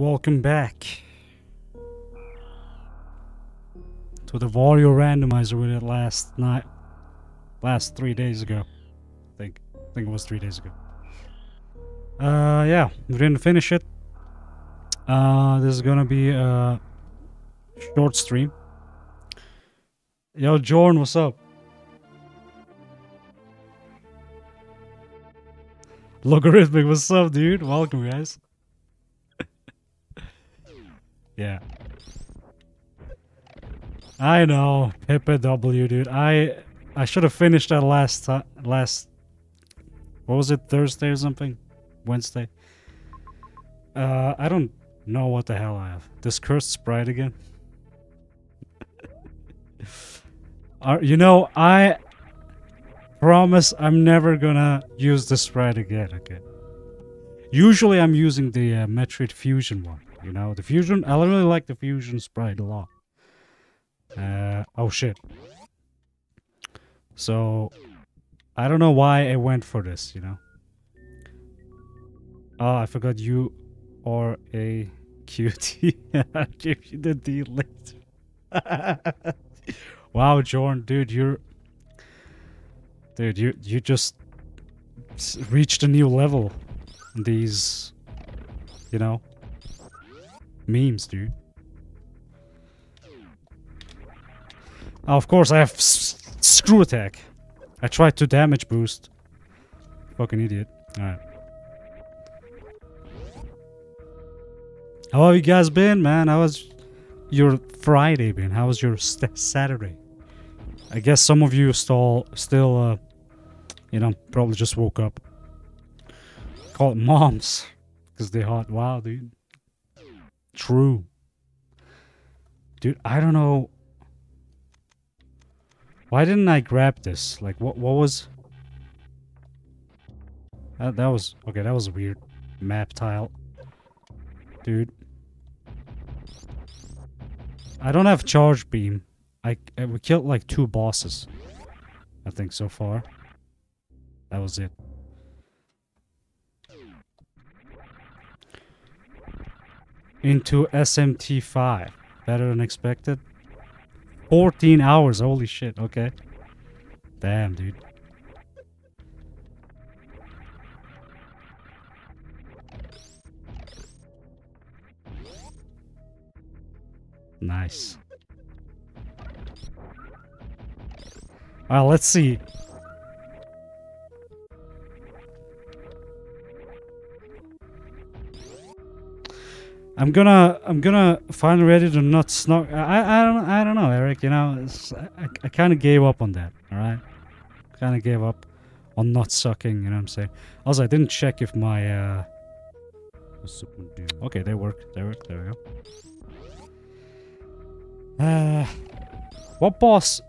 welcome back to the Varia randomizer we did last night, last three days ago. I think, I think it was three days ago. Uh, yeah, we didn't finish it. Uh, this is gonna be a short stream. Yo, Jordan, what's up? Logarithmic, what's up, dude? Welcome, guys. Yeah. I know, Pippa W, dude. I I should have finished that last. Last, what was it? Thursday or something? Wednesday. Uh, I don't know what the hell I have. This cursed sprite again. Are you know I promise I'm never gonna use the sprite again. Okay. Usually I'm using the uh, Metroid Fusion one. You know the Fusion. I really like the Fusion sprite a lot. Uh, oh shit. So, I don't know why I went for this, you know. Oh, I forgot you are a cutie. I'll give you the deal later. wow, Jordan, dude, you're... Dude, you, you just reached a new level. These, you know, memes, dude. Of course, I have screw attack. I tried to damage boost. Fucking idiot. Alright. How have you guys been, man? How was your Friday been? How was your Saturday? I guess some of you still, still, uh, you know, probably just woke up. Call it moms, because they're hot. Wow, dude. True. Dude, I don't know. Why didn't I grab this? Like, what? What was? That that was okay. That was a weird map tile, dude. I don't have charge beam. I uh, we killed like two bosses. I think so far. That was it. Into SMT5. Better than expected. 14 hours. Holy shit. Okay. Damn, dude. Nice. Well, let's see. I'm gonna I'm gonna find ready to not snog. I I don't I don't know, Eric. You know, I I kind of gave up on that. All right, kind of gave up on not sucking. You know what I'm saying? Also, I didn't check if my uh. Okay, they work. They work. There we go. Uh, what boss?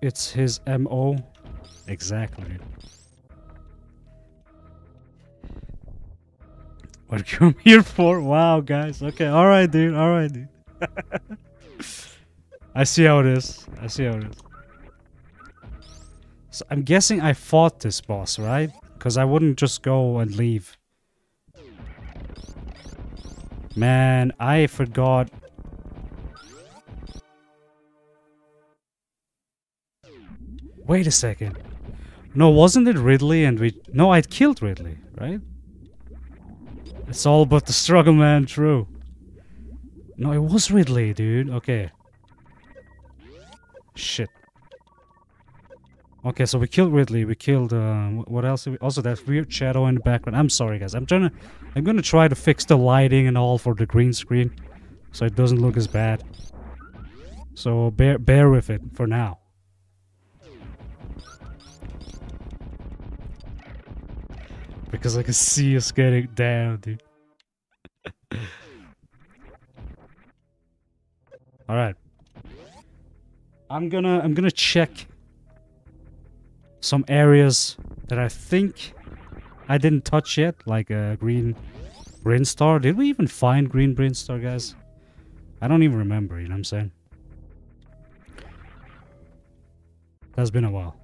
It's his mo. Exactly. What come here for? Wow, guys. Okay, all right, dude. All right, dude. I see how it is. I see how it is. So I'm guessing I fought this boss, right? Because I wouldn't just go and leave. Man, I forgot. Wait a second. No, wasn't it Ridley and we... No, I'd killed Ridley, right? It's all about the struggle, man. True. No, it was Ridley, dude. Okay. Shit. Okay, so we killed Ridley. We killed. Uh, what else? we- Also, that weird shadow in the background. I'm sorry, guys. I'm trying to. I'm gonna try to fix the lighting and all for the green screen, so it doesn't look as bad. So bear bear with it for now. Because I can see us getting down, dude. All right. I'm gonna I'm gonna check some areas that I think I didn't touch yet, like uh, green Brinstar. Did we even find green Brinstar, guys? I don't even remember. You know what I'm saying? That's been a while.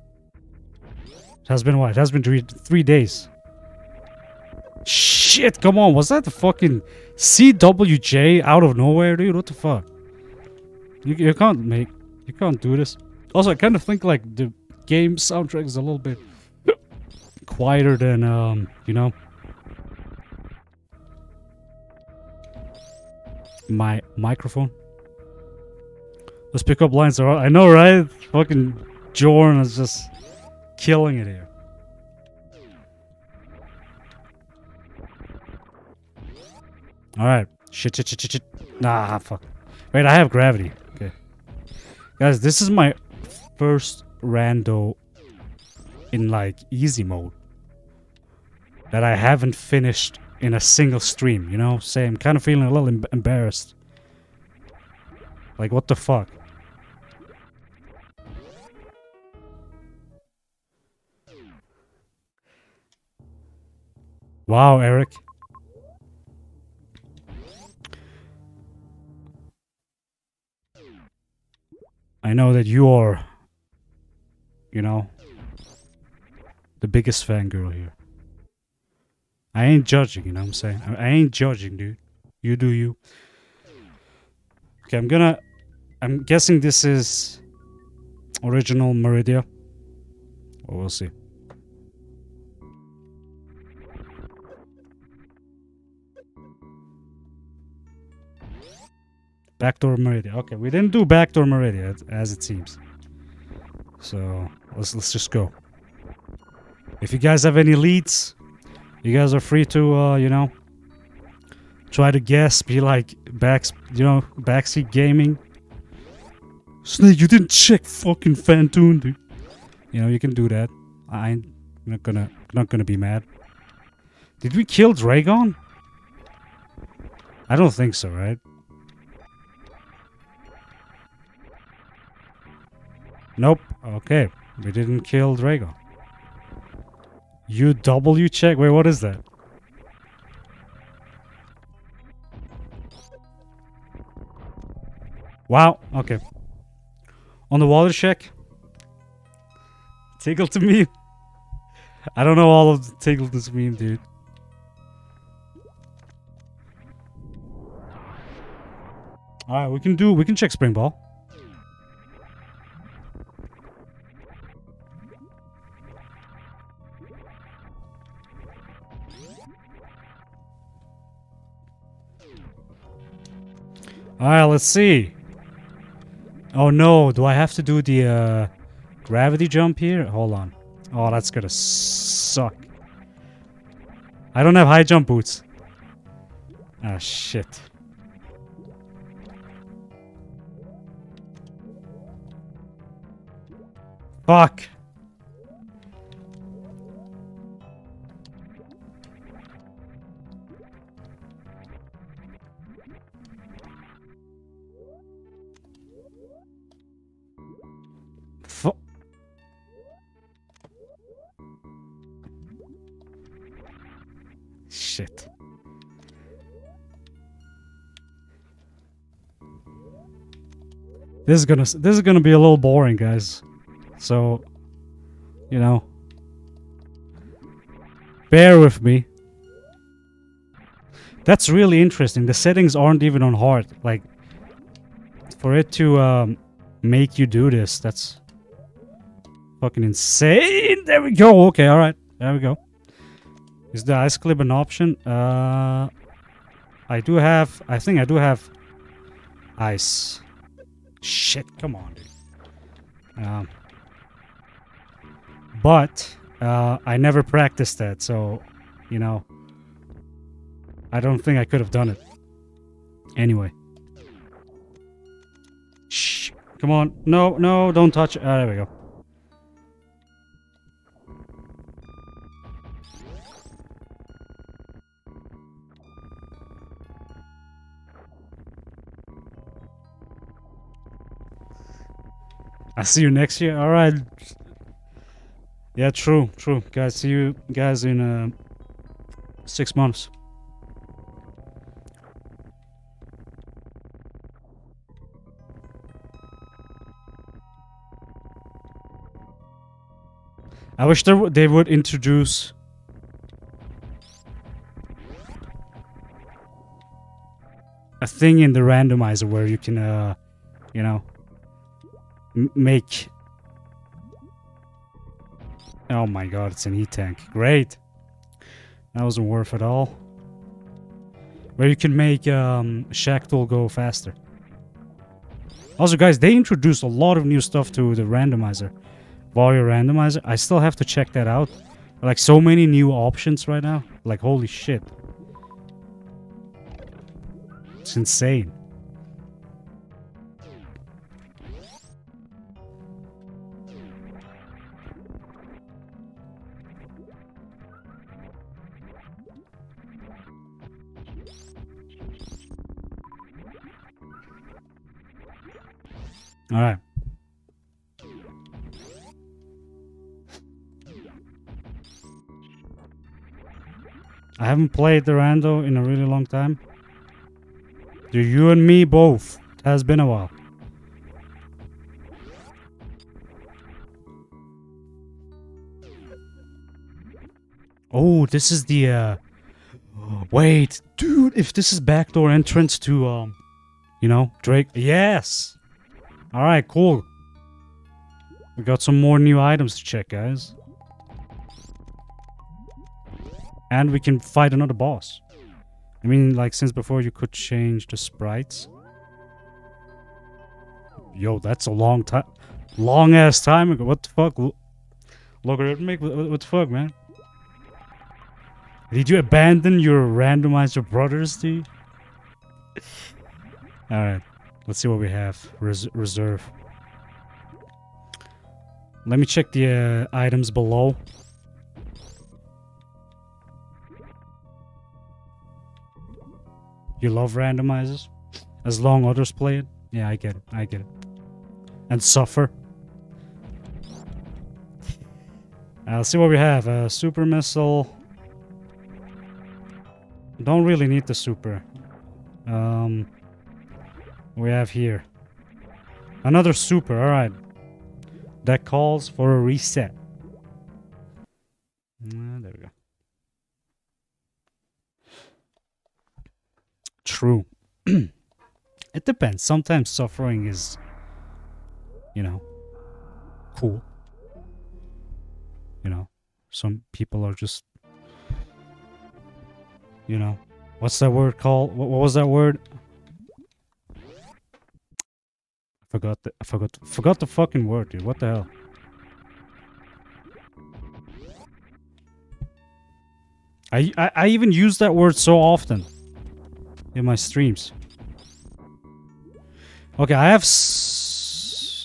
It has been a while. It has been three three days. Shit! Come on, was that the fucking CWJ out of nowhere, dude? What the fuck? You, you can't make, you can't do this. Also, I kind of think like the game soundtrack is a little bit quieter than, um, you know, my microphone. Let's pick up lines. I know, right? Fucking Jorn is just killing it here. Alright. Shit, shit, shit, shit, shit. Nah, fuck. Wait, I have gravity. Okay. Guys, this is my first rando in like easy mode that I haven't finished in a single stream, you know? Say, I'm kind of feeling a little em embarrassed. Like, what the fuck? Wow, Eric. I know that you are, you know, the biggest fangirl here. I ain't judging, you know what I'm saying? I, I ain't judging, dude. You do you. Okay, I'm gonna... I'm guessing this is original Maridia. Well, we'll see. Backdoor Maridia. Okay, we didn't do Backdoor Maridia, as it seems. So, let's, let's just go. If you guys have any leads, you guys are free to, uh, you know, try to guess, be like, back, you know, backseat gaming. Snake, you didn't check fucking Fantoon, dude. You know, you can do that. I'm not gonna, not gonna be mad. Did we kill Draygon? I don't think so, right? Nope. Okay. We didn't kill Draygon. UW check? Wait, what is that? Wow. Okay. On the water check. Tickle to me. I don't know all of the tickle to meme, dude. Alright, we can do we can check spring ball. Alright, let's see. Oh no, do I have to do the uh, gravity jump here? Hold on. Oh, that's gonna suck. I don't have high jump boots. Ah, shit. Fuck. Shit. This is gonna this is gonna be a little boring, guys. So, you know, bear with me. That's really interesting. The settings aren't even on hard. Like, for it to um, make you do this, that's fucking insane. There we go. Okay, all right. There we go. Is the ice clip an option? Uh, I do have, I think I do have ice. Shit, come on, dude. Um, but uh, I never practiced that, so, you know, I don't think I could have done it. Anyway. Shh. Come on. No, no, don't touch. Ah, there we go. I'll see you next year. All right. Yeah, true, true. Guys, see you guys in uh, six months. I wish they would introduce a thing in the randomizer where you can, uh, you know, m- make. Oh my god, it's an E tank. Great. That wasn't worth it all. Where you can make um, go faster. Also, guys, they introduced a lot of new stuff to the randomizer. Varia randomizer. I still have to check that out. Like, so many new options right now. Like, holy shit. It's insane. All right. I haven't played the Rando in a really long time. Do you and me both? It has been a while. Oh, this is the uh Wait, dude, if this is backdoor entrance to um you know, Drake. Yes. All right, cool. We got some more new items to check, guys. And we can fight another boss. I mean, like, since before you could change the sprites. Yo, that's a long time. Long ass time ago. What the fuck? Logarithmic? What the fuck, man? Did you abandon your randomizer brothers, dude? Alright. Let's see what we have. Res- reserve. Let me check the uh, items below. You love randomizers? As long others play it? Yeah, I get it. I get it. And suffer. Uh, let's see what we have. Uh, super missile. Don't really need the super. Um, we have here. Another super, alright. That calls for a reset. Uh, there we go. True. it depends. Sometimes suffering is, you know, cool. You know, some people are just, you know, what's that word called? What was that word? Forgot the I forgot forgot the fucking word, dude. What the hell? I, I I even use that word so often in my streams. Okay, I have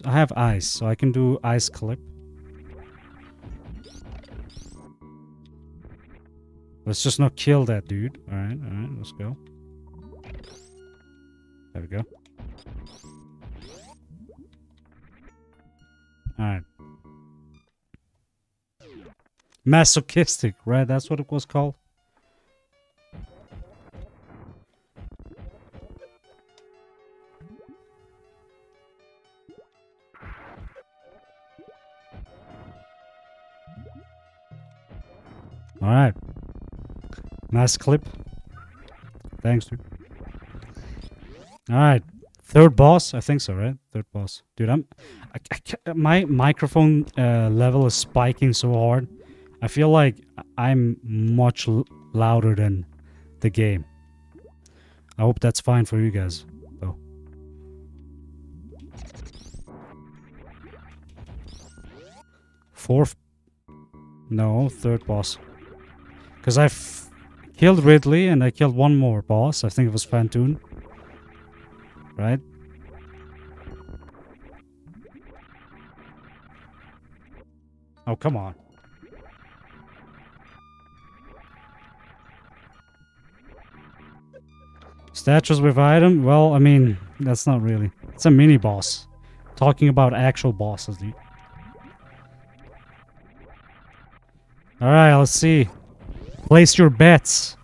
I have ice, so I can do ice clip. Let's just not kill that dude. All right, all right, let's go. There we go. All right. Masochistic, right? That's what it was called. All right. Nice clip. Thanks, dude. All right. Third boss, I think so, right? Third boss, dude. I'm, I, I my microphone uh, level is spiking so hard. I feel like I'm much louder than the game. I hope that's fine for you guys, though. Fourth, no, third boss. Because I've killed Ridley and I killed one more boss. I think it was Fantoon. Right? Oh, come on. Statues with item? Well, I mean, that's not really. It's a mini boss. Talking about actual bosses. Alright, let's see. Place your bets.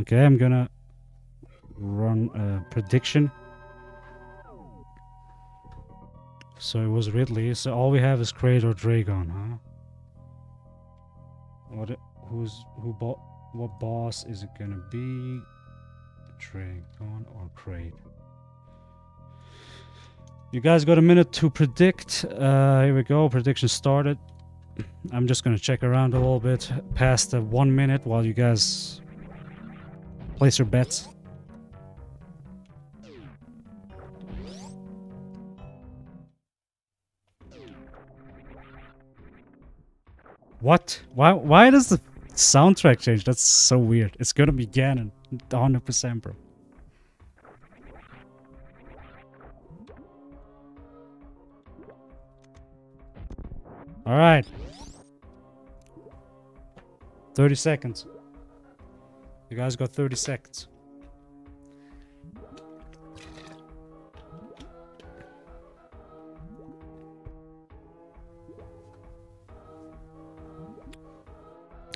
Okay, I'm gonna run a prediction. So it was Ridley. So all we have is or Draygon, huh? What? Who's who bought? What boss is it gonna be? Draygon or Kraid? You guys got a minute to predict. Uh, here we go. Prediction started. I'm just gonna check around a little bit past the one minute while you guys place your bets. What? Why? Why does the soundtrack change? That's so weird. It's gonna be Ganon, 100%, bro. All right. 30 seconds. You guys got 30 seconds.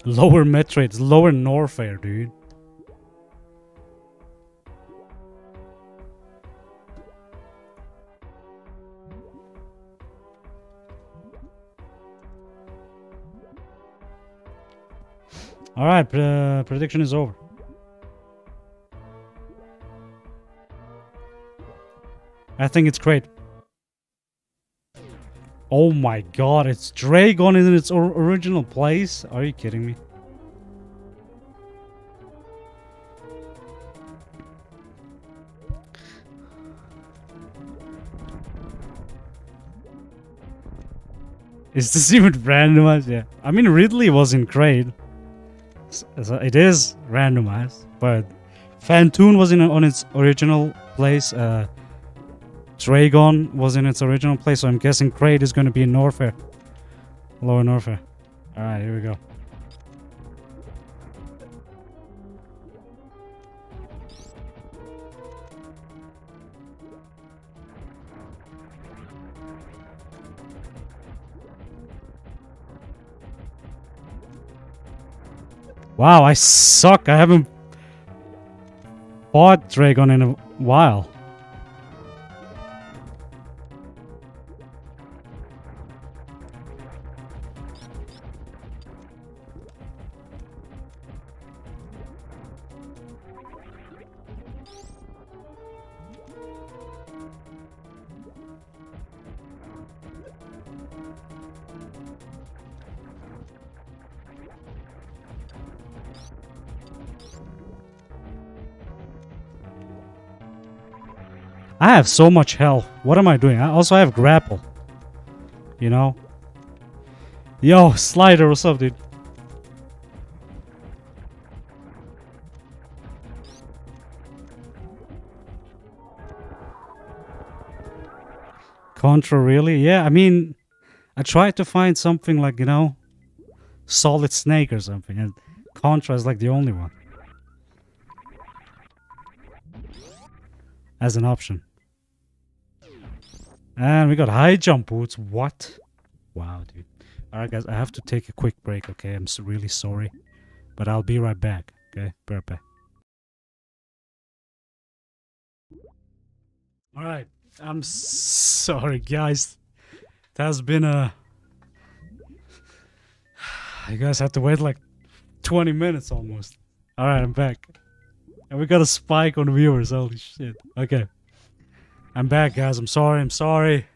Lower Metroid, lower Norfair, dude. All right, prediction is over. I think it's great. Oh my god, it's Draygon in its or original place? Are you kidding me? Is this even randomized? Yeah. I mean, Ridley was in Kraid. So it is randomized, but Fantoon was in on its original place. Uh, Draygon was in its original place, so I'm guessing Kraid is going to be in Norfair. Lower Norfair. Alright, here we go. Wow, I suck. I haven't fought Draygon in a while. Have so much health. What am I doing? I also have grapple. You know? Yo, Slider, what's up, dude? Contra, really? Yeah, I mean, I tried to find something like, you know, Solid Snake or something, and Contra is like the only one. As an option. And we got high jump boots. What? Wow, dude. Alright, guys, I have to take a quick break, okay? I'm really sorry. But I'll be right back, okay? Be right back. Alright, I'm sorry, guys. It has been a. You guys have to wait like 20 minutes almost. Alright, I'm back. And we got a spike on viewers. Holy shit. Okay. I'm back, guys. I'm sorry. I'm sorry.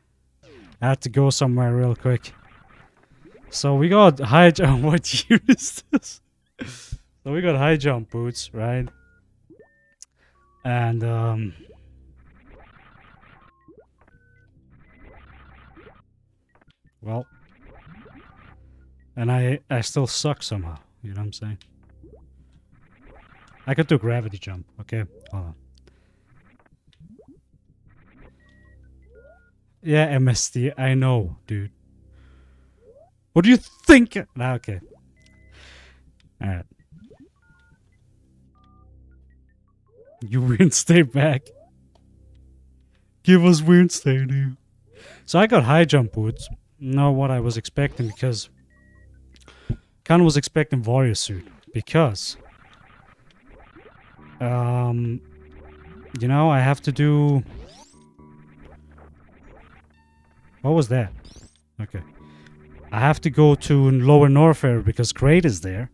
I had to go somewhere real quick. So we got high jump. What year is this? so we got high jump boots, right? And um. Well. And I I still suck somehow. You know what I'm saying? I could do gravity jump. Okay, hold on. Yeah, MSD. I know, dude. What do you think? Nah, okay. Alright. You weird stay back. Give us weird stay, dude. So I got high jump boots. Not what I was expecting because Khan was expecting Varia suit because um you know I have to do what was that? Okay. I have to go to Lower Norfair because Kraid is there.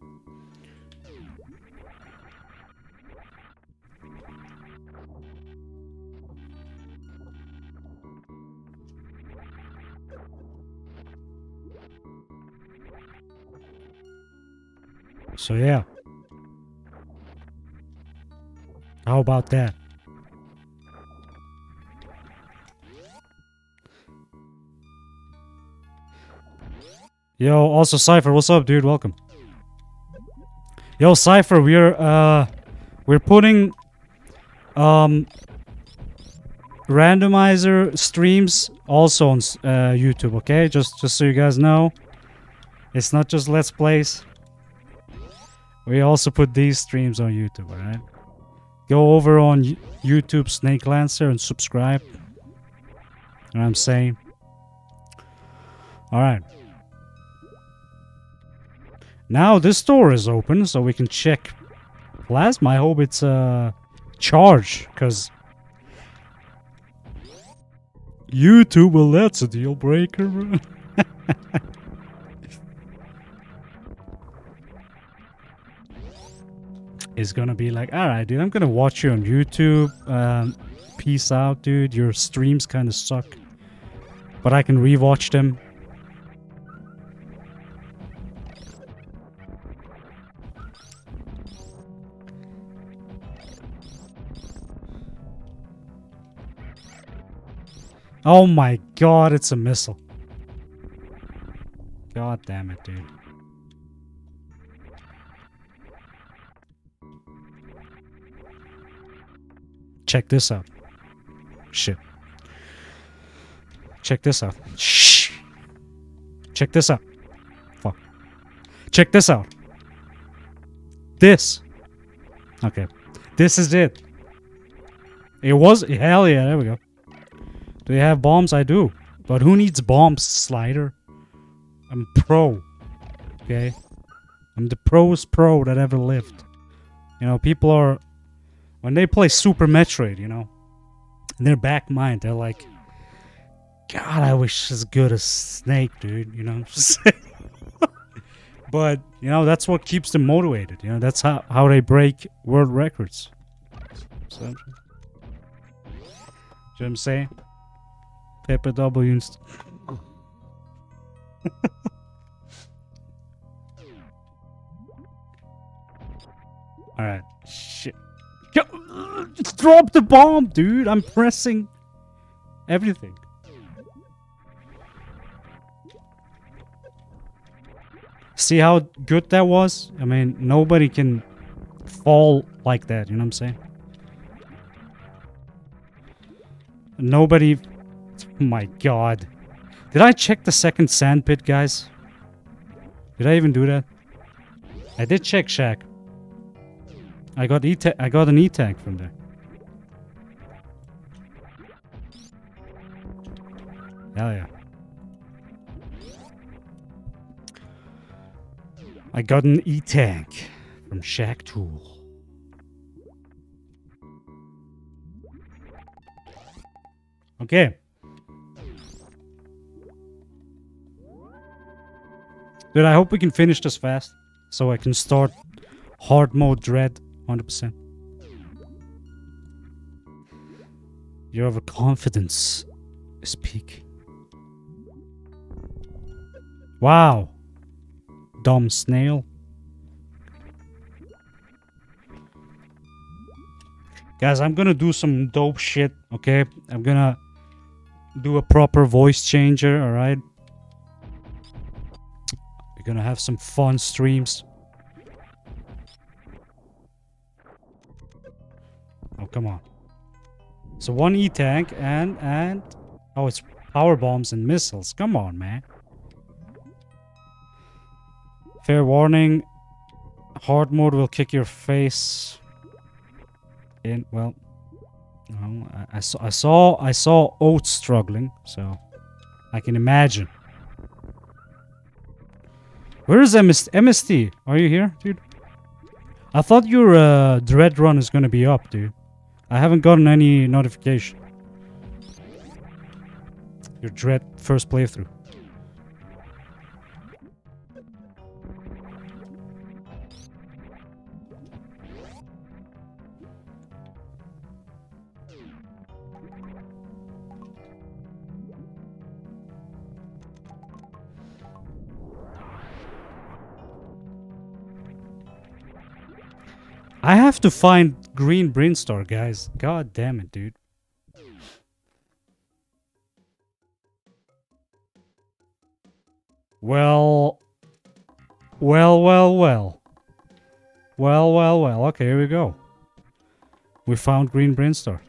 So yeah. How about that? Yo, also Cypher, what's up, dude? Welcome. Yo, Cypher, we're uh we're putting um randomizer streams also on uh, YouTube, okay? Just just so you guys know. It's not just Let's Plays. We also put these streams on YouTube, alright? Go over on YouTube Snake Lancer and subscribe. You know what I'm saying? Alright. Now this door is open, so we can check plasma. I hope it's uh charge, because YouTube, well that's a deal breaker. is gonna be like, alright dude, I'm gonna watch you on YouTube. Um, peace out, dude. Your streams kinda suck. But I can rewatch them Oh my god, it's a missile. God damn it, dude. Check this out. Shit. Check this out. Shh. Check this out. Fuck. Check this out. This. Okay. This is it. It was. Hell yeah, there we go. Do they have bombs? I do. But who needs bombs, Slider? I'm pro. Okay? I'm the pros pro that ever lived. You know, people are... When they play Super Metroid, you know, in their back mind, they're like, God, I wish as good as Snake, dude. You know, but you know that's what keeps them motivated. You know, that's how how they break world records. So, you know what I'm saying? Pepper W. Inst- Alright. Shit. Drop the bomb, dude. I'm pressing everything. See how good that was? I mean, nobody can fall like that, you know what I'm saying? Nobody my god. Did I check the second sand pit, guys? Did I even do that? I did check Shack. I got e I got an E-tank from there. Hell yeah. I got an E-tank from Shaktool. Okay. Dude, I hope we can finish this fast. So I can start hard mode dread 100%. Your confidence is peak. Wow. Dumb snail. Guys, I'm gonna do some dope shit, okay? I'm gonna do a proper voice changer, alright? Gonna have some fun streams. Oh, come on. So one E-tank and, and... Oh, it's power bombs and missiles. Come on, man. Fair warning. Hard mode will kick your face in. Well, I, I, saw, I saw I saw Oats struggling, so I can imagine. Where is MS MST? Are you here, dude? I thought your uh, Dread run is gonna be up, dude. I haven't gotten any notification. Your Dread first playthrough. I have to find green Brinstar, guys. God damn it, dude. Well, well, well, well. Well, well, well. Okay, here we go. We found green Brinstar.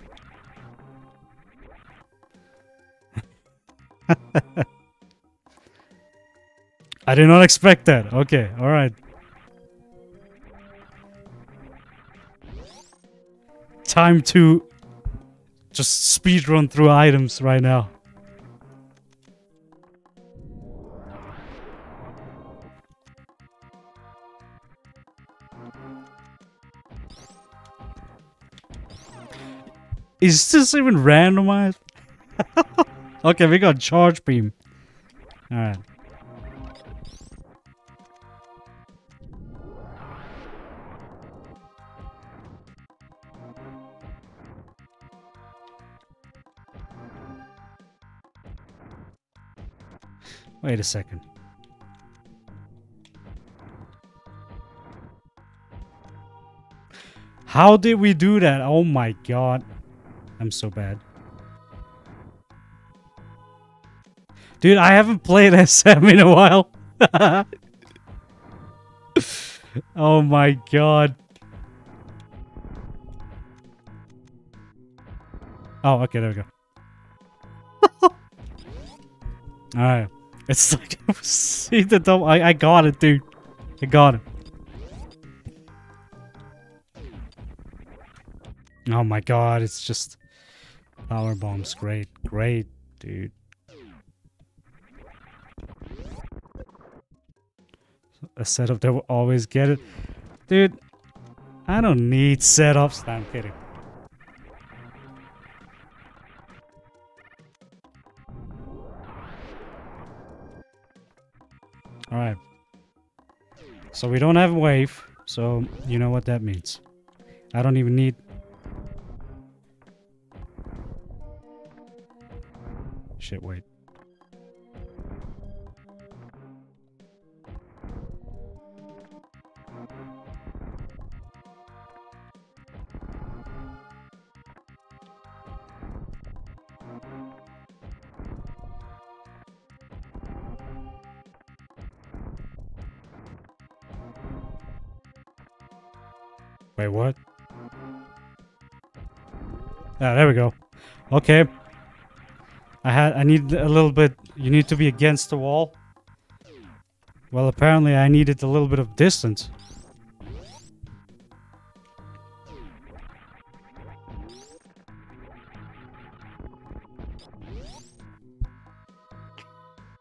I did not expect that. Okay, alright. Time to just speed run through items right now. Is this even randomized? okay, we got charge beam. Alright. Wait a second. How did we do that? Oh my god. I'm so bad. Dude, I haven't played SM in a while. oh my god. Oh, okay, there we go. Alright. It's like, see the double, I, I got it, dude. I got it. Oh my god, it's just... Power bombs, great, great, dude. A setup that will always get it. Dude, I don't need setups. I'm kidding. Alright. So we don't have a wave, so you know what that means. I don't even need Shit, wait. Wait, what? Ah, there we go. Okay. I had I need a little bit you need to be against the wall. Well apparently I needed a little bit of distance.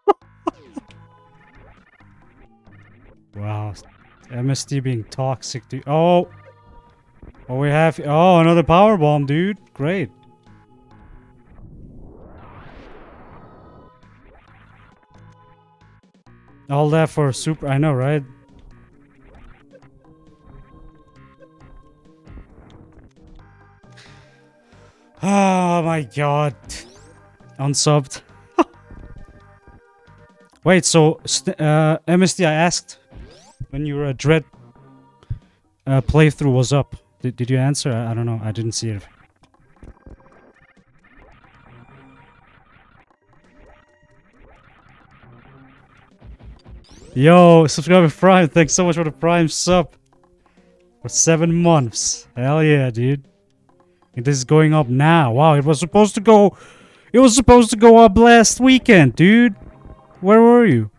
wow. MSD being toxic to- Oh Oh we have oh another power bomb dude. Great. All that for super... I know, right? Oh my god. Unsubbed. Wait, so uh, MSD, I asked when your uh, Dread uh, playthrough was up. Did, did you answer? I, I don't know. I didn't see it. Yo, subscriber Prime, thanks so much for the Prime sub. For seven months. Hell yeah, dude. And this is going up now. Wow, it was supposed to go... It was supposed to go up last weekend, dude. Where were you?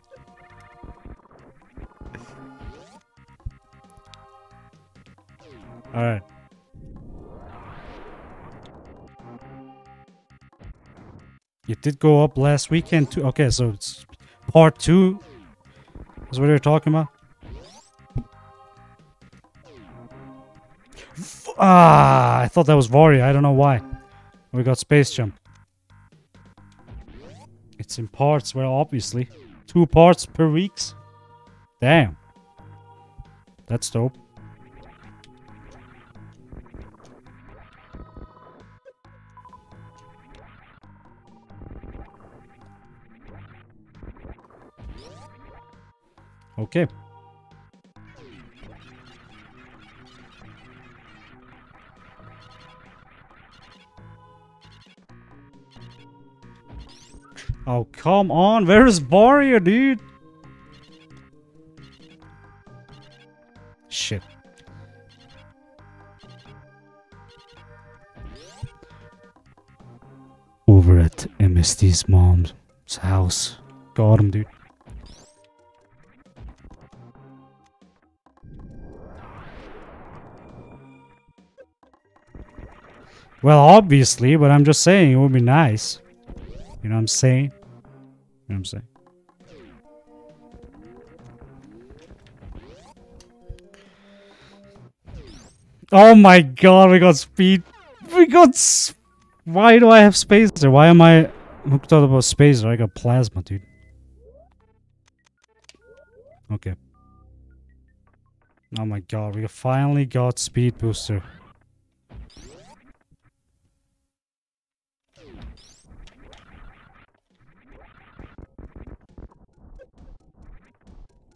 Alright. It did go up last weekend too. Okay, so it's part two is what you're talking about? Ah, I thought that was Varia. I don't know why. We got Space Jump. It's in parts, well, obviously. Two parts per weeks. Damn. That's dope. Okay. Oh, come on. Where is Varia, dude? Shit. Over at MSD's mom's house. Got him, dude. Well, obviously, but I'm just saying it would be nice. You know what I'm saying? You know what I'm saying? Oh my god, we got speed. We got. Why do I have Spazer? Why am I hooked up about Spazer? I got plasma, dude. Okay. Oh my god, we finally got speed booster.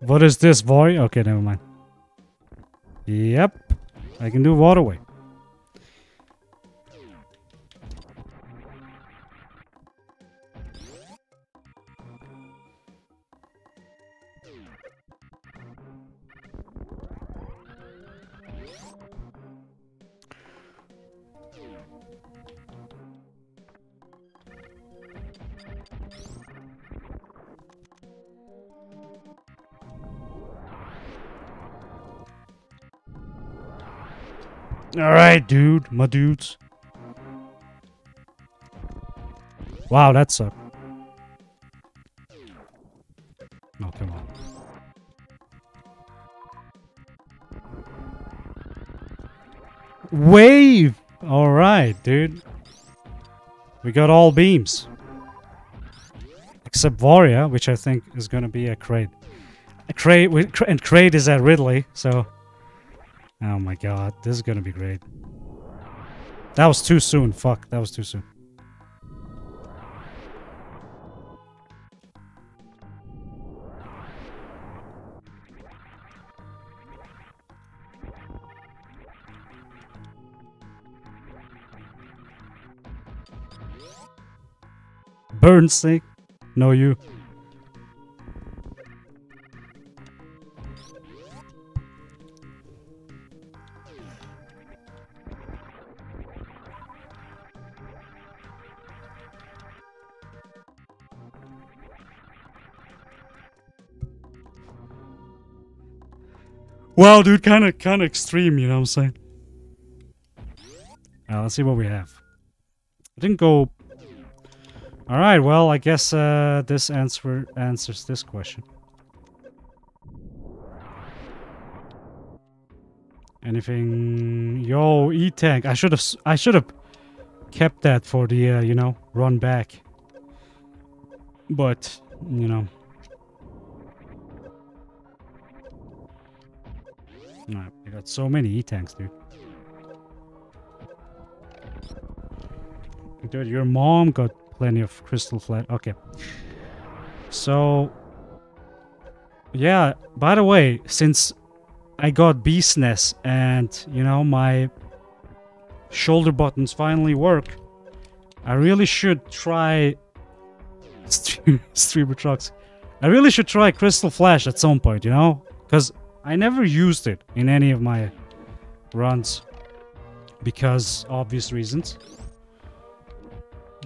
What is this, boy? Okay, never mind. Yep. I can do waterway. Alright, dude. My dudes. Wow, that sucked. No, come on. Wave! Alright, dude. We got all beams. Except Varia, which I think is gonna be a Kraid. A Kraid, and Kraid is at Ridley, so... Oh my god, this is gonna be great. That was too soon. Fuck, that was too soon. Burn snake? No, you. Wow, dude, kind of, kind of extreme. You know what I'm saying? Uh, let's see what we have. I didn't go. All right. Well, I guess uh, this answer answers this question. Anything? Yo, E tank. I should have. I should have kept that for the uh, you know run back. But you know. I got so many E-tanks, dude. Dude, your mom got plenty of Crystal Flash. Okay. So... Yeah, by the way, since I got Beast Nest and, you know, my shoulder buttons finally work, I really should try streamer trucks. I really should try Crystal Flash at some point, you know? Because I never used it in any of my runs because obvious reasons.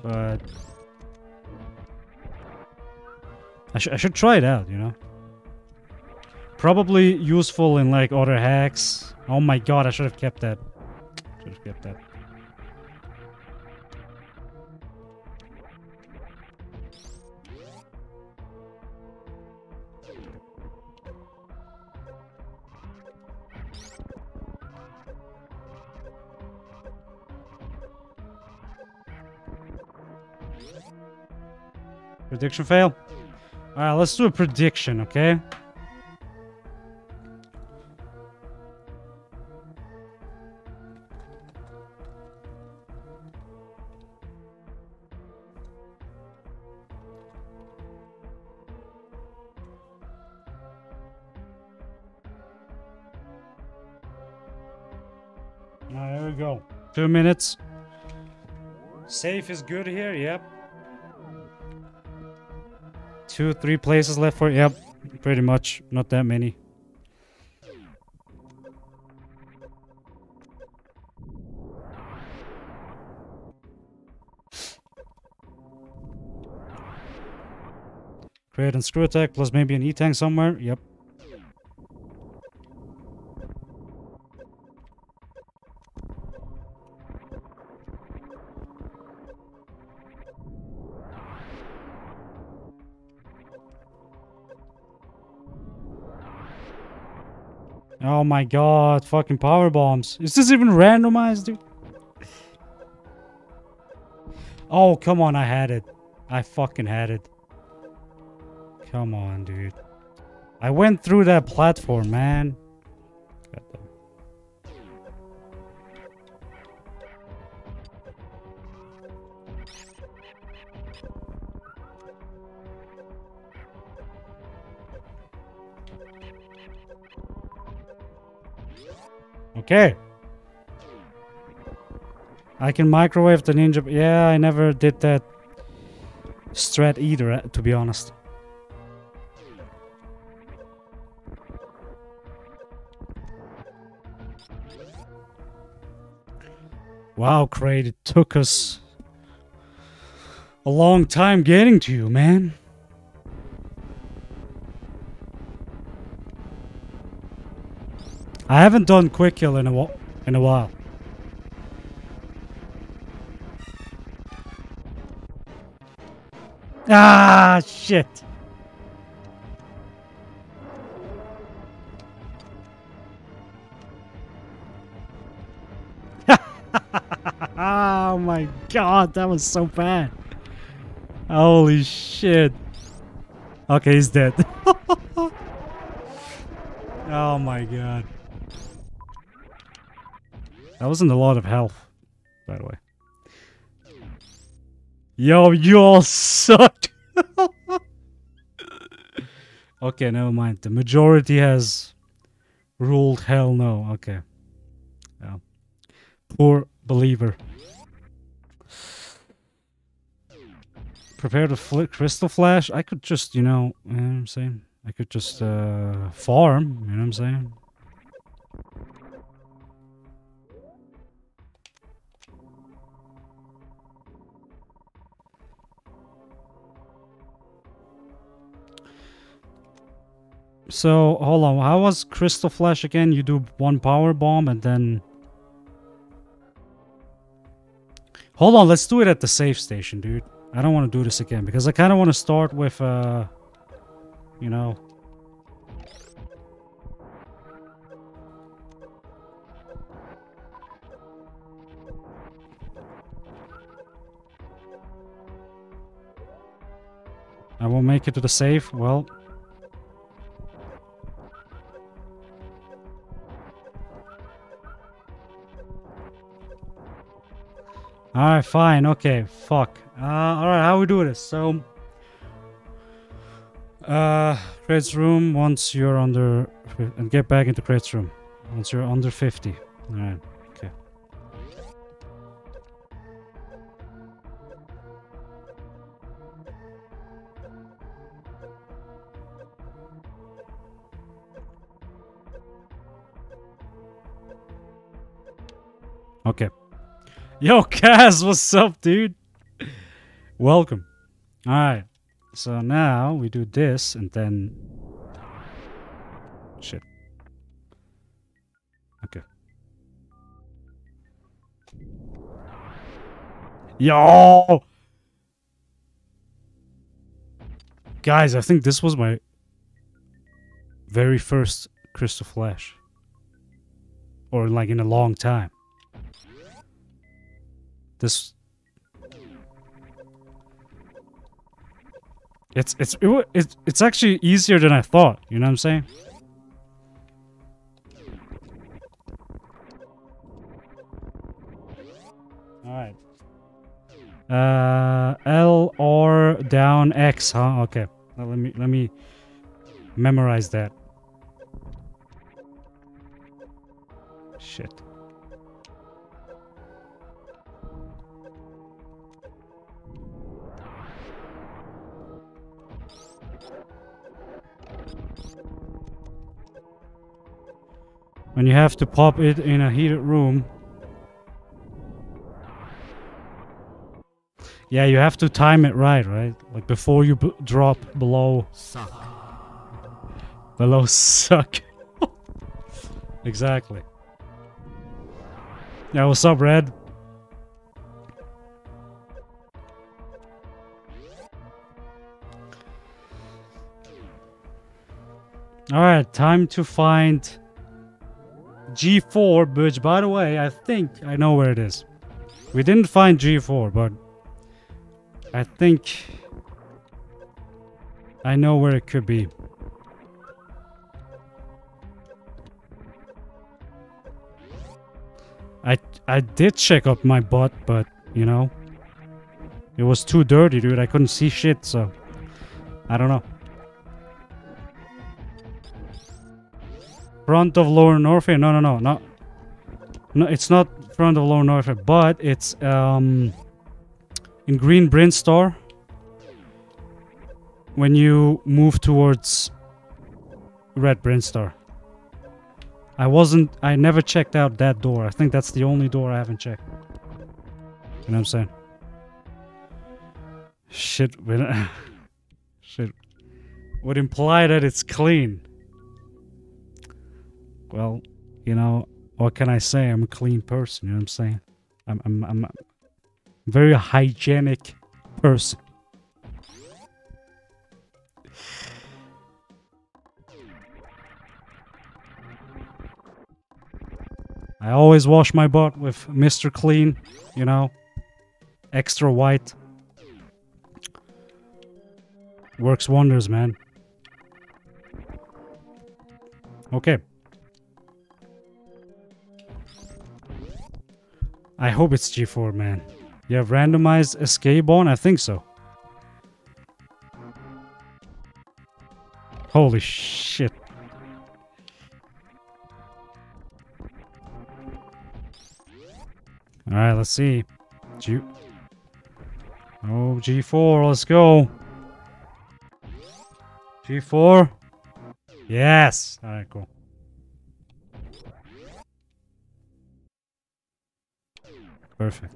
But I, sh I should try it out, you know. Probably useful in like other hacks. Oh my god, I should have kept that. Should have kept that. Prediction fail? Alright, let's do a prediction, okay? there we go. Two minutes. Safe is good here, yep. Two, three places left for yep, pretty much. Not that many. Create an screw attack plus maybe an E-tank somewhere. Yep. My god, fucking power bombs. Is this even randomized, dude? Oh, come on, I had it. I fucking had it. Come on, dude. I went through that platform, man. Okay. I can microwave the ninja. Yeah, I never did that strat either, uh, to be honest. Wow, Kraid, it took us a long time getting to you, man. I haven't done quick kill in a in a while. Ah, shit. oh my god, that was so bad. Holy shit. Okay, he's dead. oh my god. That wasn't a lot of health, by the way. Yo, you all suck. okay, never mind. The majority has ruled hell no. Okay. Yeah. Poor believer. Prepare to flick crystal flash. I could just, you know, you know what I'm saying? I could just uh, farm, you know what I'm saying? So, hold on. How was Crystal Flash again? You do one power bomb and then... Hold on, let's do it at the safe station, dude. I don't want to do this again because I kind of want to start with, uh... You know... I won't make it to the safe. Well, Alright, fine. Okay, fuck. Uh, alright, how we do this? So, uh, Kraid's room once you're under, and get back into Kraid's room once you're under 50. Alright, okay. Yo, Kaz, what's up, dude? Welcome. Alright. So now we do this and then... Shit. Okay. Yo! Guys, I think this was my very first Crystal Flash. Or like in a long time. This It's it's it, it's it's actually easier than I thought, you know what I'm saying? All right. Uh L or down X, huh? Okay. Now let me let me memorize that. Shit. And you have to pop it in a heated room. Yeah, you have to time it right, right? Like before you drop below. Suck. Below suck. exactly. Yeah, what's up, Red? Alright, time to find G4, which by the way, I think I know where it is. We didn't find G4, but I think I know where it could be. I I did check up my butt, but you know, it was too dirty, dude. I couldn't see shit, so I don't know. Front of Lower Norfair? No, no, no, no. No, it's not front of Lower Norfair, but it's um in Green Brinstar. When you move towards Red Brinstar. I wasn't. I never checked out that door. I think that's the only door I haven't checked. You know what I'm saying? Shit. Shit. Would imply that it's clean. Well, you know, what can I say? I'm a clean person. You know what I'm saying? I'm. I'm. I'm a very hygienic person. I always wash my butt with Mr. Clean, you know, extra white. Works wonders, man. Okay. I hope it's G4, man. You have randomized escape on? I think so. Holy shit. Alright, let's see. G oh, G4, let's go. G4. Yes. Alright, cool. Perfect.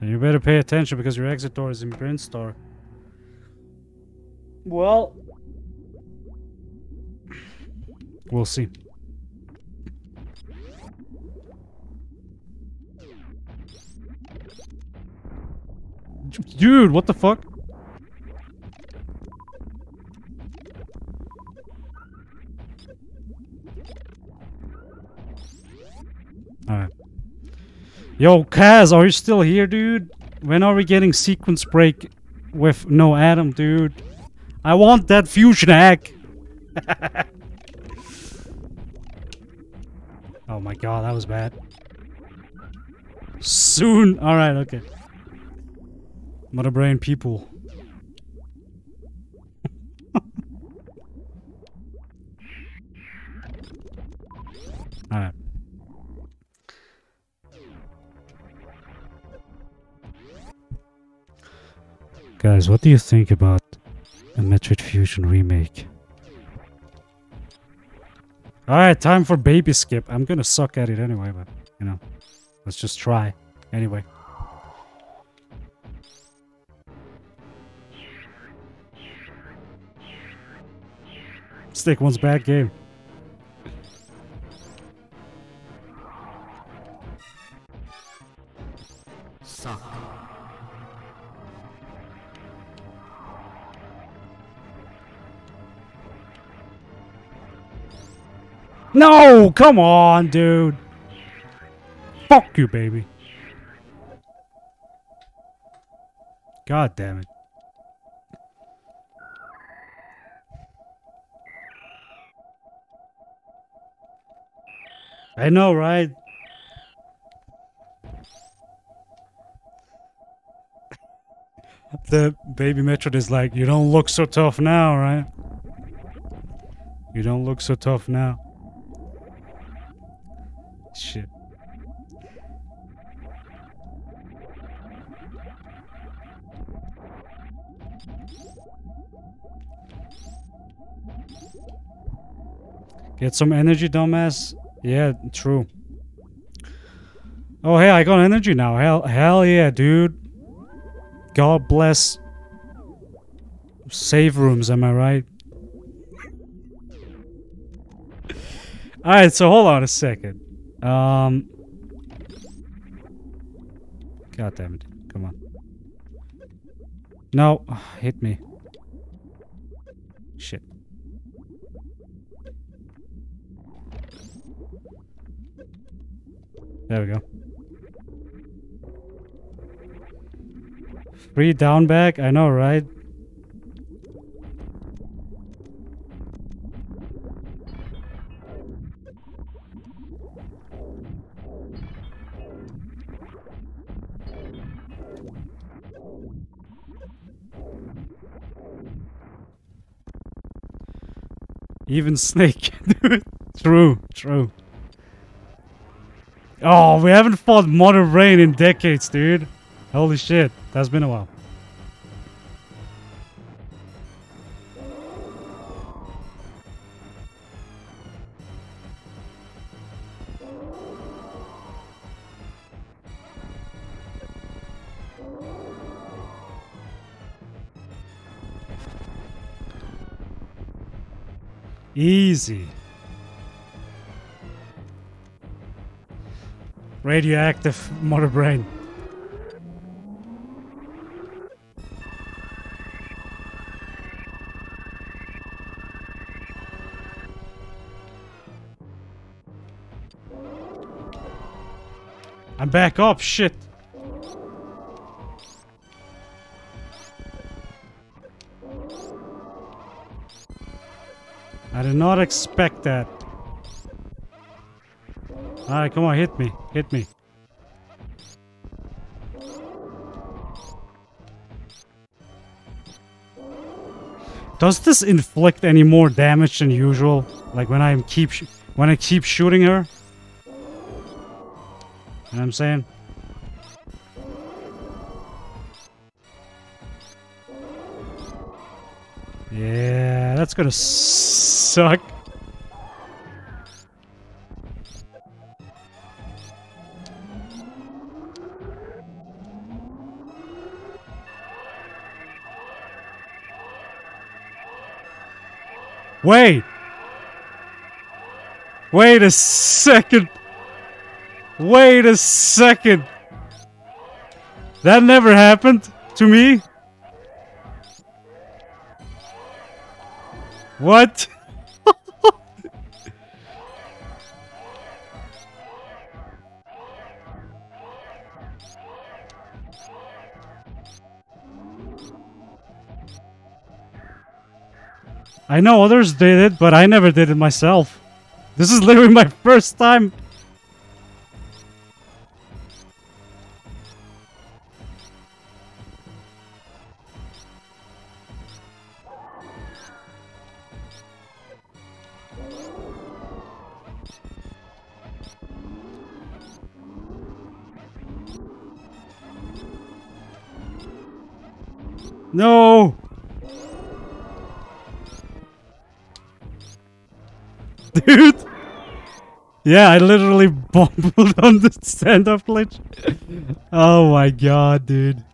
And you better pay attention because your exit door is in Brinstar. Well, we'll see. Dude, what the fuck? Alright. Yo, Kaz, are you still here, dude? When are we getting sequence break with no Adam, dude? I want that fusion egg! oh my god, that was bad. Soon! Alright, okay. Mother brain people. Alright. Guys, what do you think about a Metroid Fusion remake? Alright, time for baby skip. I'm gonna suck at it anyway, but, you know, let's just try. Anyway. Stick one's bad game. No! Come on, dude! Fuck you, baby. God damn it. I know, right? the baby Metroid is like, you don't look so tough now, right? You don't look so tough now. Shit. Get some energy, dumbass. Yeah, true. Oh, hey, I got energy now. Hell, hell yeah, dude. God bless save rooms, am I right? Alright, so hold on a second. Um... God damn it. Come on. No, hit me. Shit. There we go. Free down back? I know, right? Even Snake. true, true. Oh, we haven't fought Mother Brain in decades, dude. Holy shit, that's been a while. Easy. Radioactive mother brain. I'm back up, shit. I did not expect that. Alright, come on, hit me. Hit me. Does this inflict any more damage than usual? Like when I keep when I keep shooting her? You know what I'm saying? Gonna suck. Wait! Wait a second! Wait a second! That never happened to me? What? I know others did it, but I never did it myself. This is literally my first time. No! Dude! Yeah, I literally bumbled on the stand-up glitch. oh my god, dude.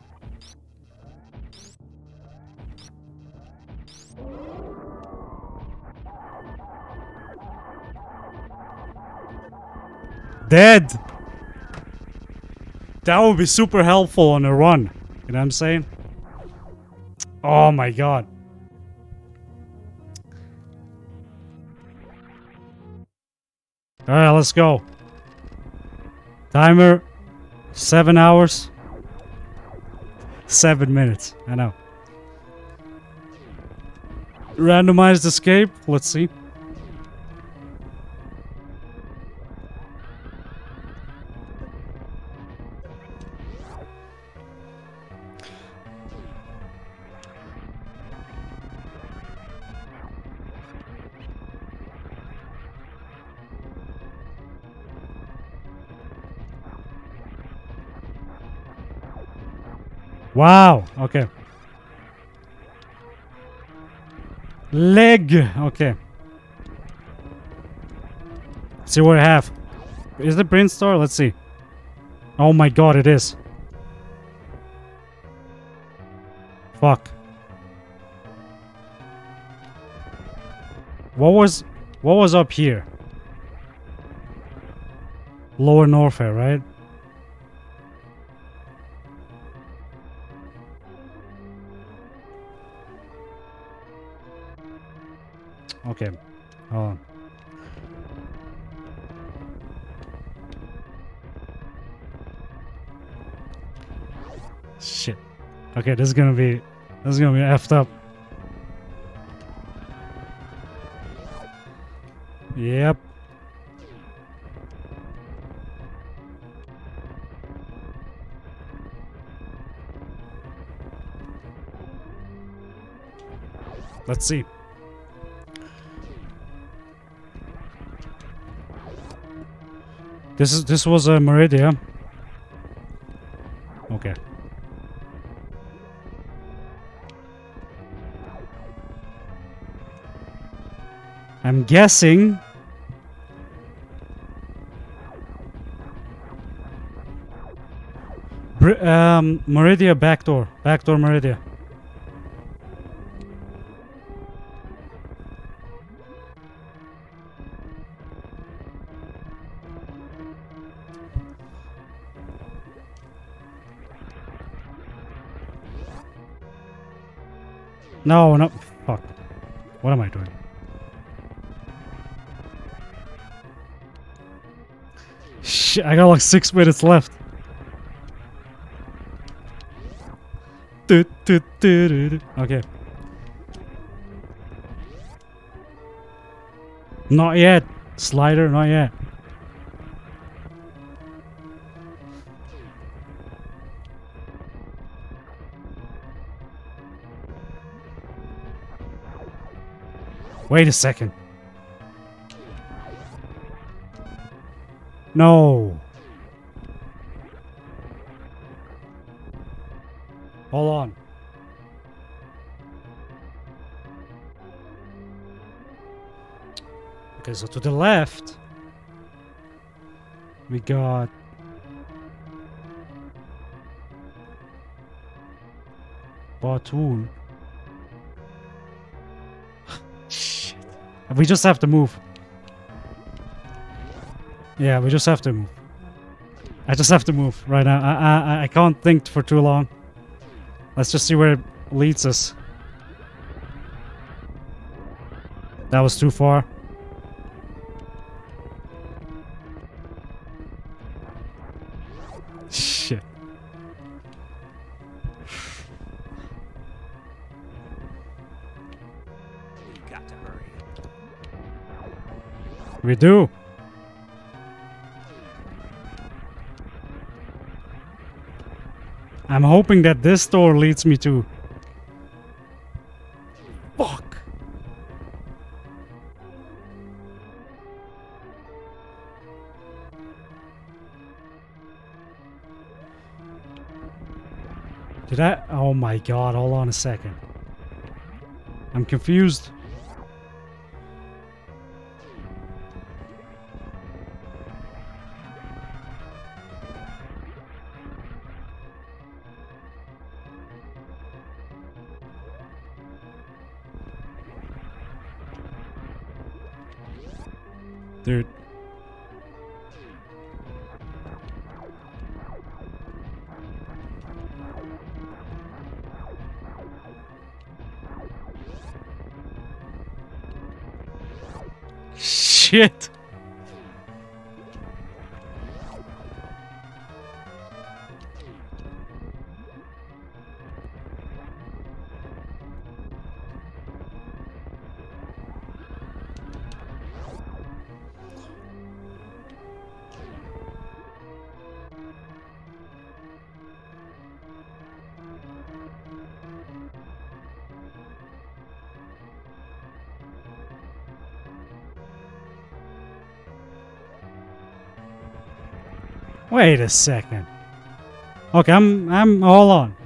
Dead! That would be super helpful on a run. You know what I'm saying? Oh my god. Alright, let's go. Timer, seven hours. Seven minutes, I know. Randomized escape, let's see. Wow. Okay. Leg. Okay. See what I have. Is the Brinstar? Let's see. Oh my god, it is. Fuck. What was what was up here? Lower Norfair, right? Okay. Hold on. Shit. Okay, this is gonna be this is gonna be effed up. Yep. Let's see. This is this was a Maridia. Okay. I'm guessing Br um Maridia backdoor. Backdoor Maridia. No, no. Fuck. What am I doing? Shit, I got like six minutes left. Okay. Not yet. Slider, not yet. Wait a second. No. Hold on. Okay, so to the left, we got Botwoon. We just have to move. Yeah, we just have to move. I just have to move right now. I I I can't think for too long. Let's just see where it leads us. That was too far. We do. I'm hoping that this door leads me to. Fuck. Did I? Oh my god, hold on a second. I'm confused. Wait a second. Okay, I'm I'm hold on.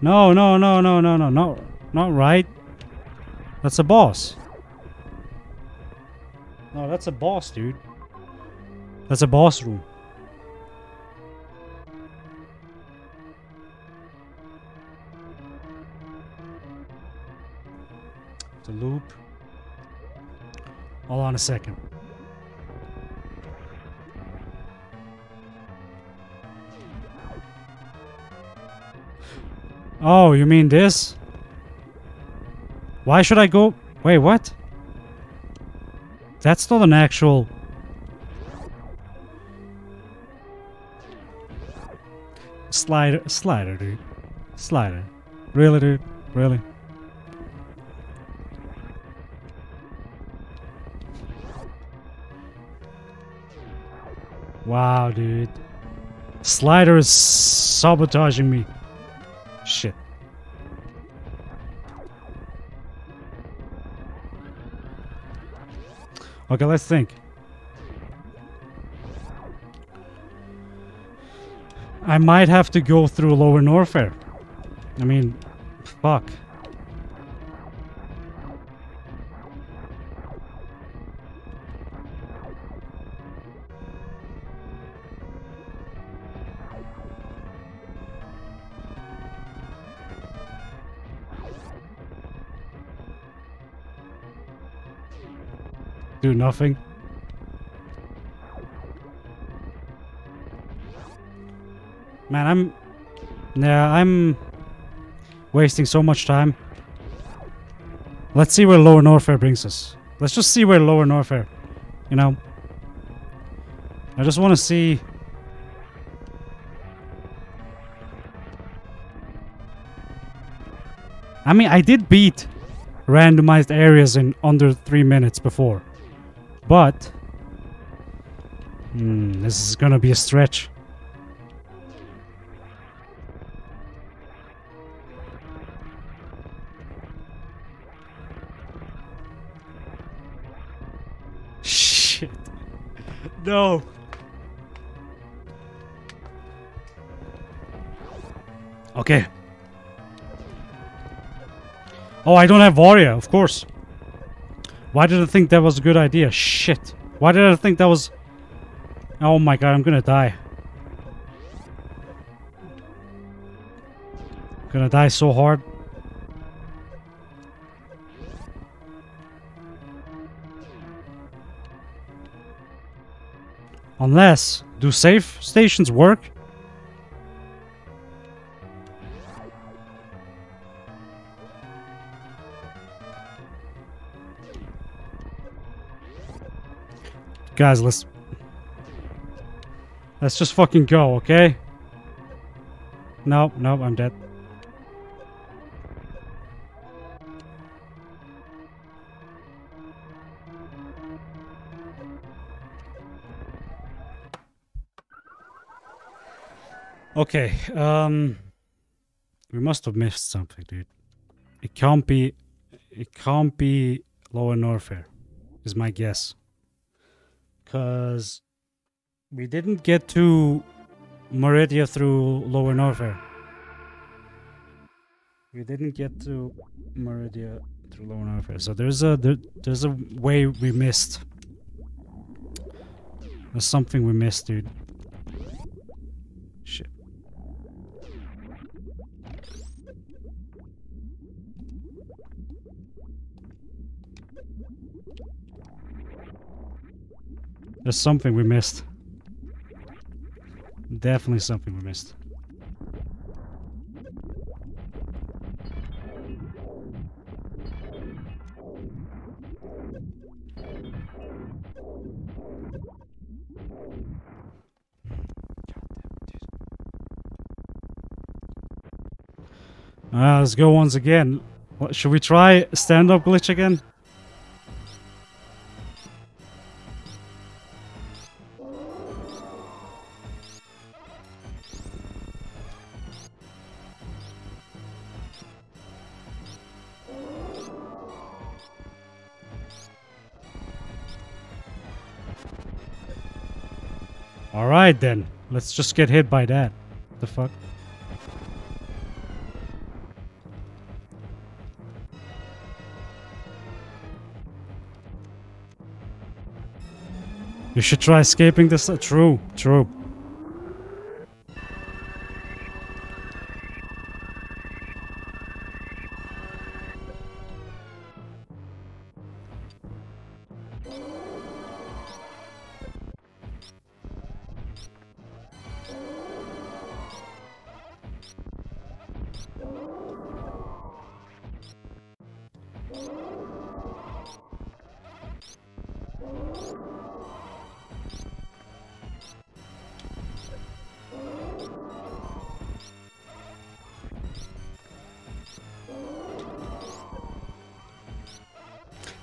No, no, no, no, no, no, no, not right. That's a boss. No, that's a boss, dude. That's a boss room. The loop. Hold on a second. Oh, you mean this? Why should I go? Wait, what? That's not an actual... Slider, slider, dude. Slider. Really, dude? Really? Wow, dude. Slider is sabotaging me. Shit. Okay, let's think. I might have to go through Lower Norfair. I mean, fuck. Do nothing. Man, I'm... Yeah, I'm... Wasting so much time. Let's see where Lower Norfair brings us. Let's just see where Lower Norfair... You know... I just want to see... I mean, I did beat randomized areas in under three minutes before. But... Hmm, this is gonna be a stretch. Shit. No. Okay. Oh, I don't have Varia, of course. Why did I think that was a good idea? Shit. Why did I think that was... Oh my god, I'm gonna die. Gonna die so hard. Unless... Do safe stations work? Guys, let's... Let's just fucking go, okay? Nope, nope, I'm dead. Okay, um... We must have missed something, dude. It can't be... It can't be Lower Norfair, is my guess. Because we didn't get to Maridia through Lower Norfair. We didn't get to Maridia through Lower Norfair. So there's a there, there's a way we missed. There's something we missed, dude. There's something we missed. Definitely something we missed. Ah, let's go once again. What, should we try stand-up glitch again? Alright then. Let's just get hit by that. The fuck? You should try escaping this. True, true.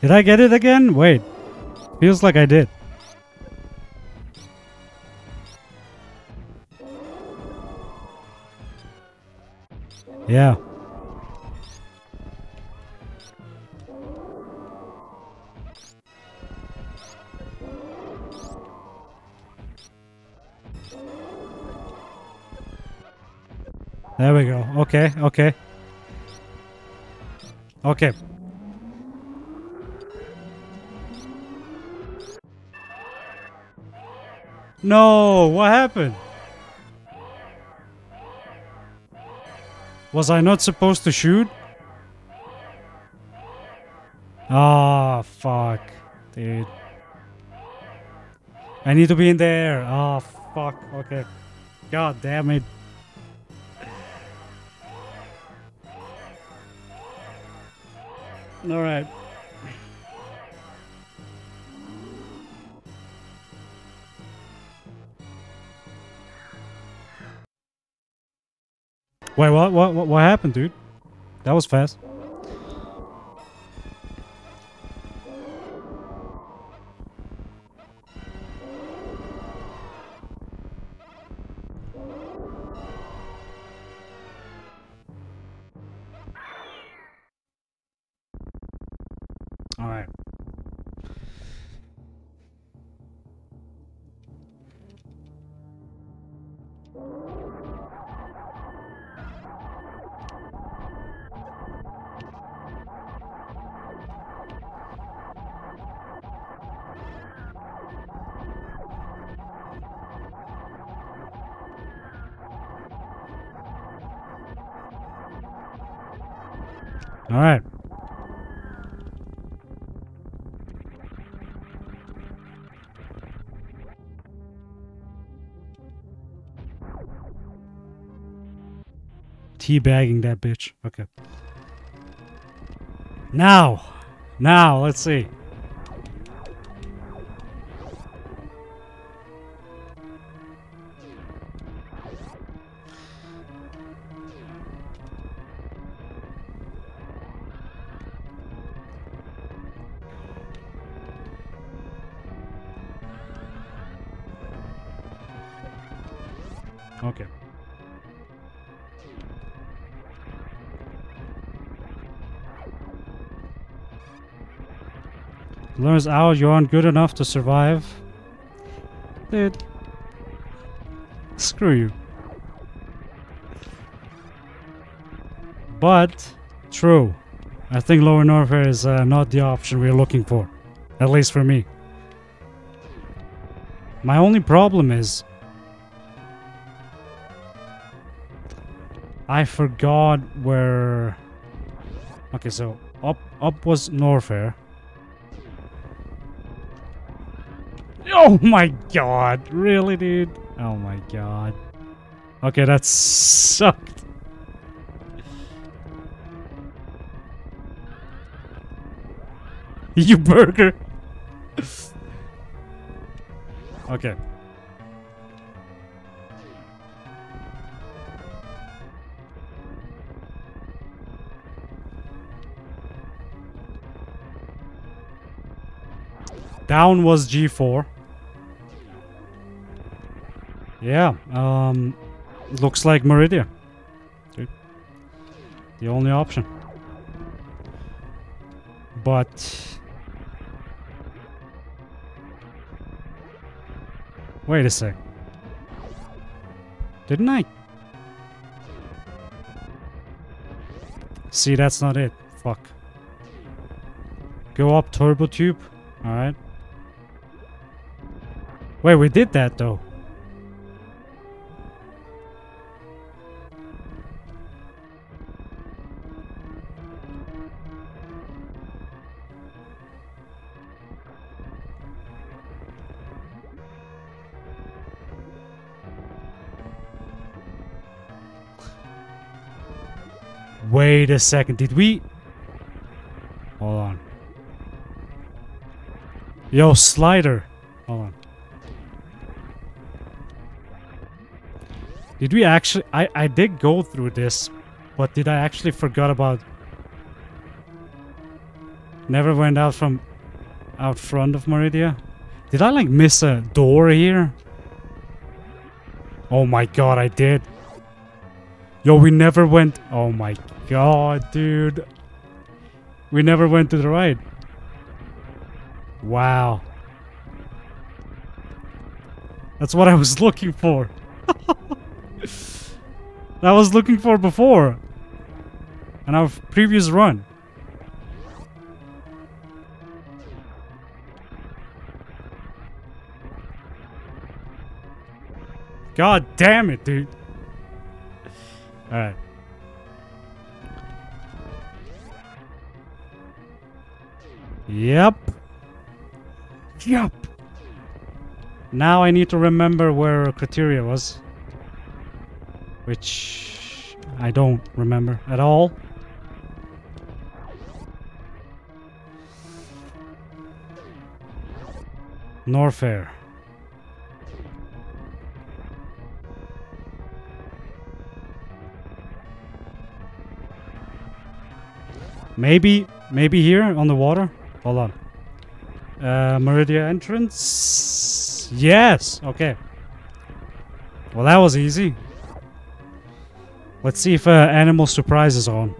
Did I get it again? Wait. Feels like I did. Yeah. There we go. Okay, okay. Okay. No, what happened? Was I not supposed to shoot? Ah, fuck. Dude. I need to be in there. Ah, fuck. Okay. God damn it. Alright. Wait, what, what, what, what happened, dude? That was fast. Teabagging that bitch. Okay. Now. Now, let's see. Learns out you aren't good enough to survive. Dude. Screw you. But, true. I think Lower Norfair is uh, not the option we're looking for. At least for me. My only problem is I forgot where. Okay, so up up was Norfair. Oh my god! Really, dude? Oh my god. Okay, that sucked. you burger. okay. Down was G4. Yeah, um, looks like Maridia. The only option. But... Wait a sec. Didn't I? See, that's not it. Fuck. Go up turbo tube. Alright. Wait, we did that though. Wait a second. Did we? Hold on. Yo, slider. Hold on. Did we actually? I I did go through this, but did I actually forgot about? Never went out from out front of Maridia. Did I like miss a door here? Oh my god, I did. Yo, we never went. Oh my god, dude. We never went to the right. Wow. That's what I was looking for. I was looking for before. In our previous run. God damn it, dude. Alright. Yep. Yep. Now I need to remember where criteria was. Which I don't remember at all. Norfair. Maybe, maybe here on the water. Hold on. Uh, Maridia entrance. Yes. Okay. Well, that was easy. Let's see if uh, animal surprise is on.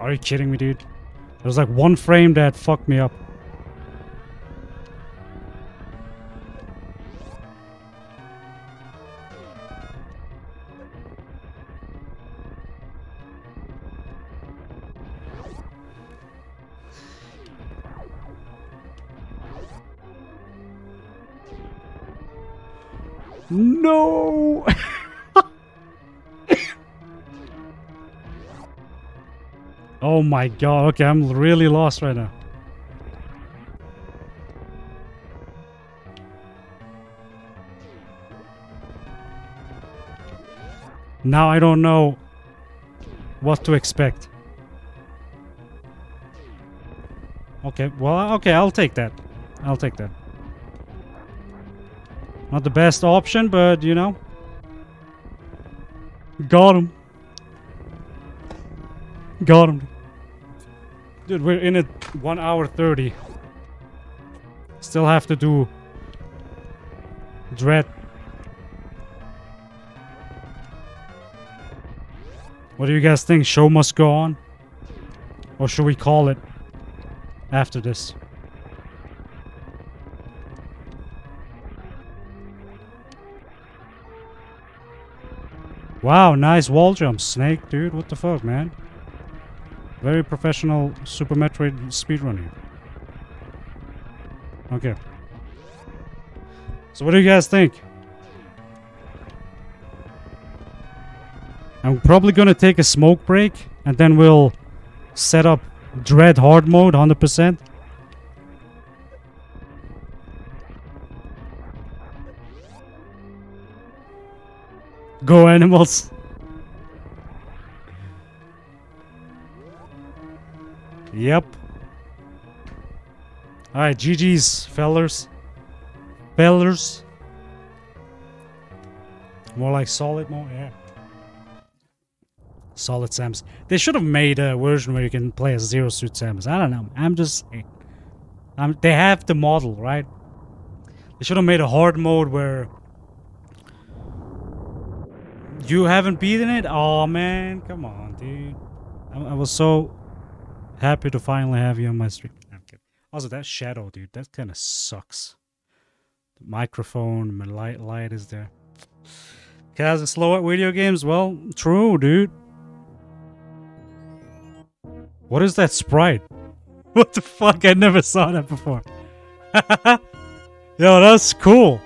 Are you kidding me, dude? There was like one frame that fucked me up. Oh my god, okay, I'm really lost right now. Now I don't know what to expect. Okay, well, uh, okay, I'll take that. I'll take that. Not the best option, but you know. Got him. Got him. Dude, we're in it 1 hour 30. Still have to do Dread. What do you guys think? Show must go on? Or should we call it after this? Wow, nice wall jump, Snake, dude. What the fuck, man? Very professional Super Metroid speedrunning. Okay. So what do you guys think? I'm probably gonna take a smoke break and then we'll set up Dread hard mode 100%. Go animals. Yep. Alright, GG's, fellers. Fellers. More like solid more, yeah. Solid Samus. They should have made a version where you can play as Zero Suit Samus. I don't know. I'm just saying. Um, they have the model, right? They should have made a hard mode where you haven't beaten it? Oh man, come on, dude. I, I was so happy to finally have you on my stream. Also, that shadow, dude, that kind of sucks. The microphone, my light, light is there. It's slow at video games. Well, true, dude. What is that sprite? What the fuck? I never saw that before. Yo, that's cool.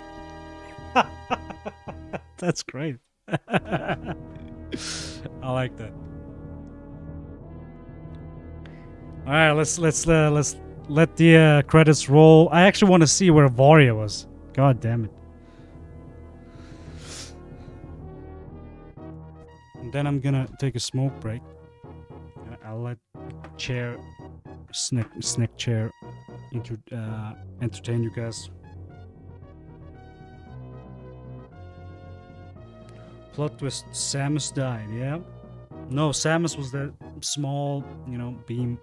that's great. I like that. All right, let's let's uh, let's let the uh, credits roll. I actually want to see where Varia was. God damn it. And then I'm gonna take a smoke break. Uh, I'll let chair, snack, snack chair, inter, uh, entertain you guys. Plot twist: Samus died. Yeah. No, Samus was that small, you know, beam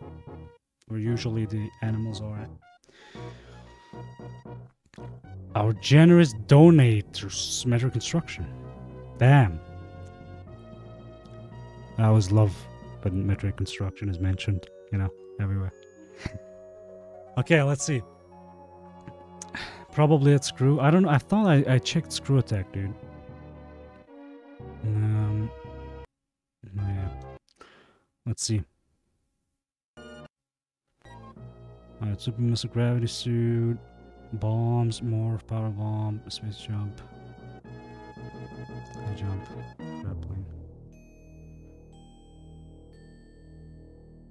where usually the animals are at. Our generous donators, Metroid Construction. Damn. I always love when Metroid Construction is mentioned, you know, everywhere. okay, let's see. Probably at Screw. I don't know. I thought I, I checked Screw Attack, dude. Um, yeah. Let's see. Alright, super missile gravity suit, bombs, more power bomb, space jump, high jump, grappling.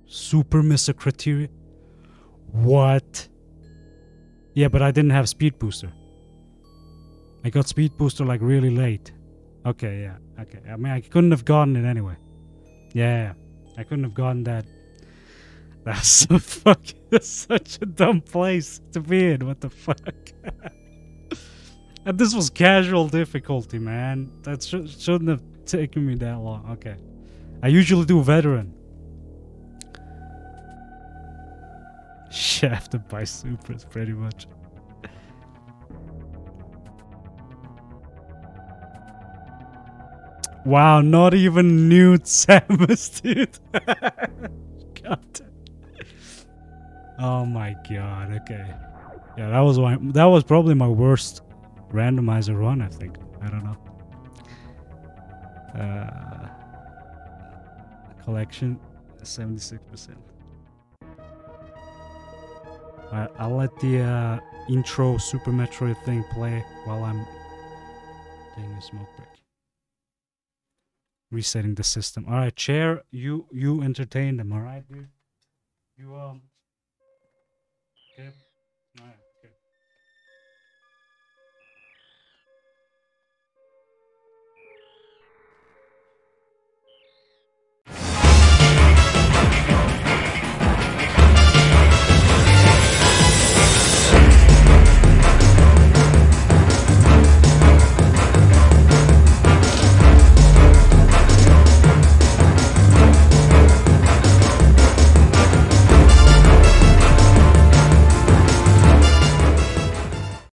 Super missile criteria. What? Yeah, but I didn't have speed booster. I got speed booster like really late. Okay, yeah, okay. I mean, I couldn't have gotten it anyway. Yeah, I couldn't have gotten that that's so that's such a dumb place to be in. What the fuck? and this was casual difficulty, man. That sh- shouldn't have taken me that long. Okay. I usually do veteran. Shafted by supers, pretty much. Wow, not even nude Samus, dude. God damn. Oh my god. Okay. Yeah, that was my that was probably my worst randomizer run. I think. I don't know. Uh, collection, seventy six percent. Alright, I'll let the uh, intro Super Metroid thing play while I'm taking a smoke break. Resetting the system. Alright, chair, you you entertain them, alright, dude? You um.